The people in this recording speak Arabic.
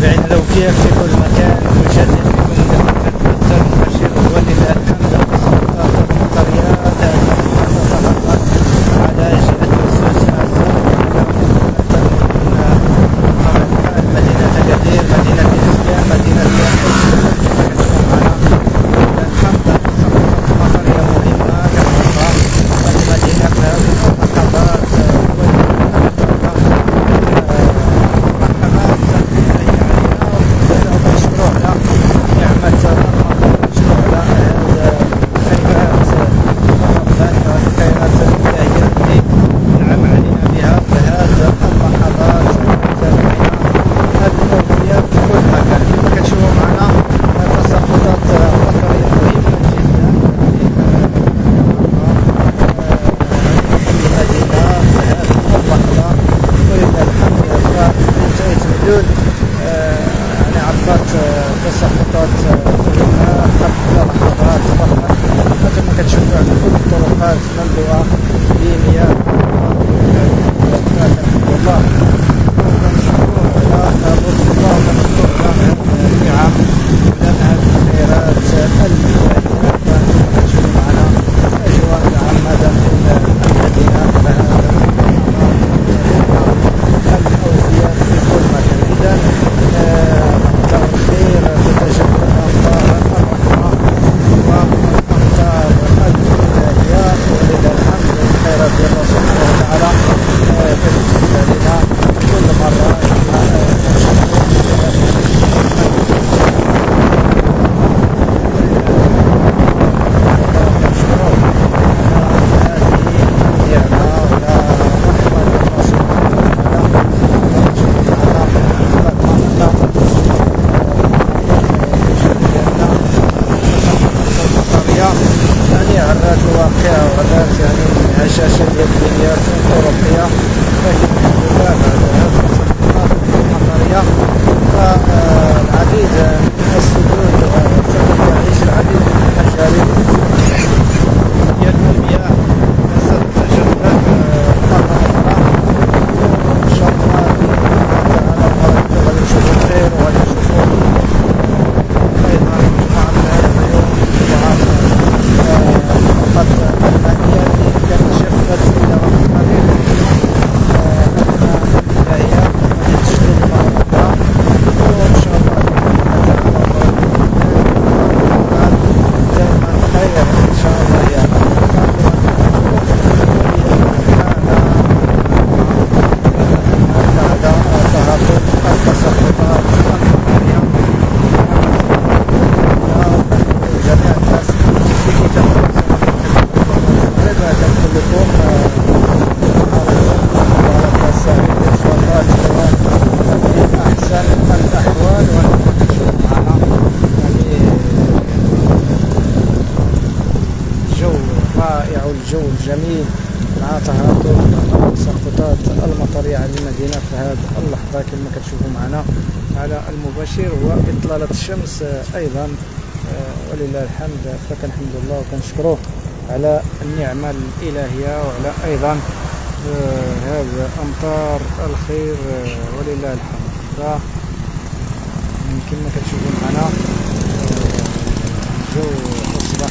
متابعين لو فيها في كل مكان نشرف بكم دقيقة. أكثر جميل. مع تهاطل سقطات المطرية على المدينة في هذه اللحظة كما كتشوفوا معنا على المباشر. وإطلالة الشمس أيضا آه، ولله الحمد. فكنحمد الله وكنشكروه على النعمة الإلهية وعلى أيضا آه، هذا أمطار الخير آه، ولله الحمد. ف كما كتشوفوا معنا. الجو أصبح